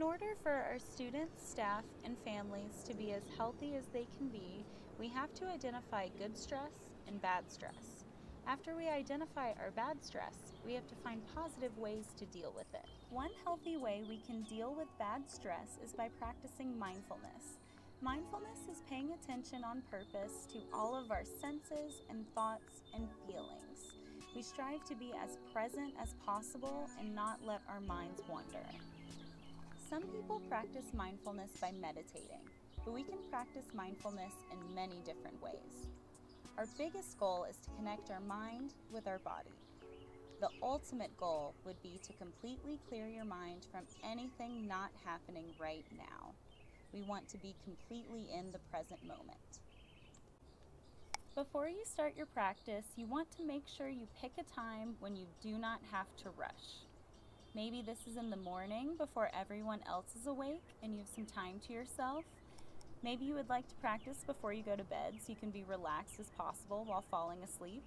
In order for our students, staff, and families to be as healthy as they can be, we have to identify good stress and bad stress. After we identify our bad stress, we have to find positive ways to deal with it. One healthy way we can deal with bad stress is by practicing mindfulness. Mindfulness is paying attention on purpose to all of our senses and thoughts and feelings. We strive to be as present as possible and not let our minds wander. Some people practice mindfulness by meditating, but we can practice mindfulness in many different ways. Our biggest goal is to connect our mind with our body. The ultimate goal would be to completely clear your mind from anything not happening right now. We want to be completely in the present moment. Before you start your practice, you want to make sure you pick a time when you do not have to rush. Maybe this is in the morning before everyone else is awake and you have some time to yourself. Maybe you would like to practice before you go to bed so you can be relaxed as possible while falling asleep.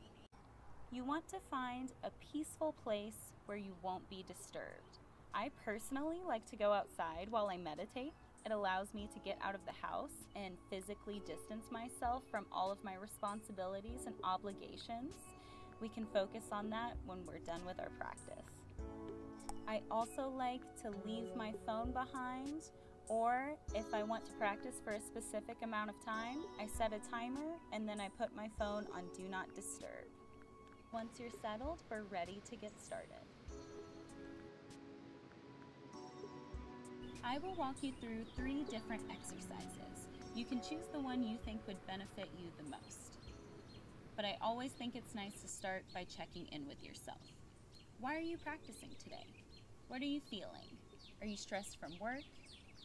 You want to find a peaceful place where you won't be disturbed. I personally like to go outside while I meditate it allows me to get out of the house and physically distance myself from all of my responsibilities and obligations. We can focus on that when we're done with our practice. I also like to leave my phone behind, or if I want to practice for a specific amount of time, I set a timer and then I put my phone on Do Not Disturb. Once you're settled, we're ready to get started. I will walk you through three different exercises. You can choose the one you think would benefit you the most. But I always think it's nice to start by checking in with yourself. Why are you practicing today? What are you feeling? Are you stressed from work?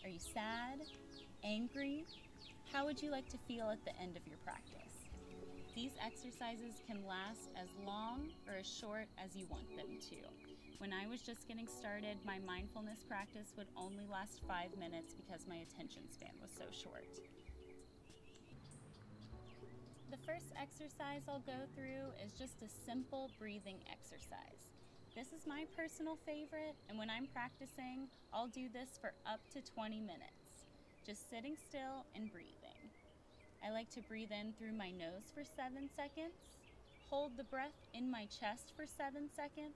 Are you sad? Angry? How would you like to feel at the end of your practice? These exercises can last as long or as short as you want them to. When I was just getting started, my mindfulness practice would only last five minutes because my attention span was so short. The first exercise I'll go through is just a simple breathing exercise. This is my personal favorite, and when I'm practicing, I'll do this for up to 20 minutes, just sitting still and breathing. I like to breathe in through my nose for seven seconds, hold the breath in my chest for seven seconds,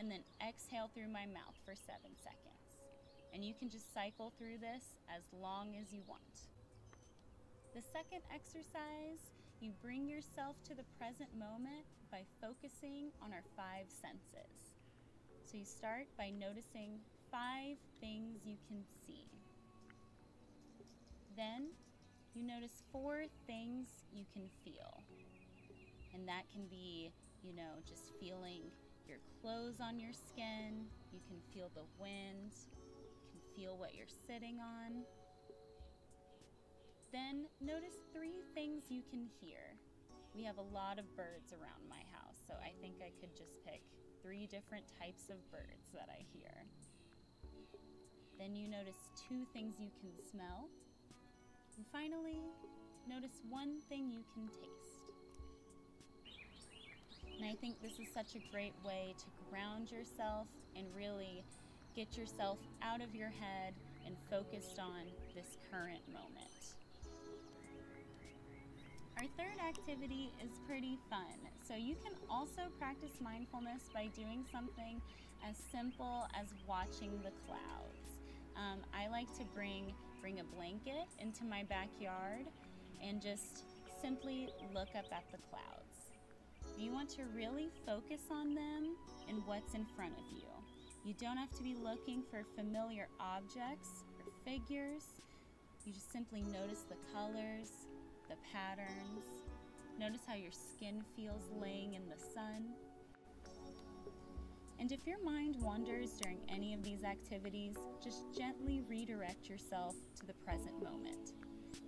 and then exhale through my mouth for seven seconds. And you can just cycle through this as long as you want. The second exercise, you bring yourself to the present moment by focusing on our five senses. So you start by noticing five things you can see. Then you notice four things you can feel. And that can be, you know, just feeling your clothes on your skin. You can feel the wind. You can feel what you're sitting on. Then notice three things you can hear. We have a lot of birds around my house, so I think I could just pick three different types of birds that I hear. Then you notice two things you can smell. And finally, notice one thing you can taste. And I think this is such a great way to ground yourself and really get yourself out of your head and focused on this current moment. Our third activity is pretty fun. So you can also practice mindfulness by doing something as simple as watching the clouds. Um, I like to bring, bring a blanket into my backyard and just simply look up at the clouds. You want to really focus on them and what's in front of you. You don't have to be looking for familiar objects or figures. You just simply notice the colors, the patterns. Notice how your skin feels laying in the sun. And if your mind wanders during any of these activities, just gently redirect yourself to the present moment.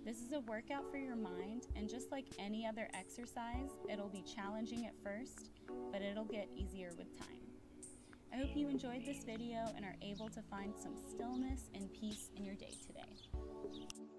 This is a workout for your mind, and just like any other exercise, it'll be challenging at first, but it'll get easier with time. I hope you enjoyed this video and are able to find some stillness and peace in your day today.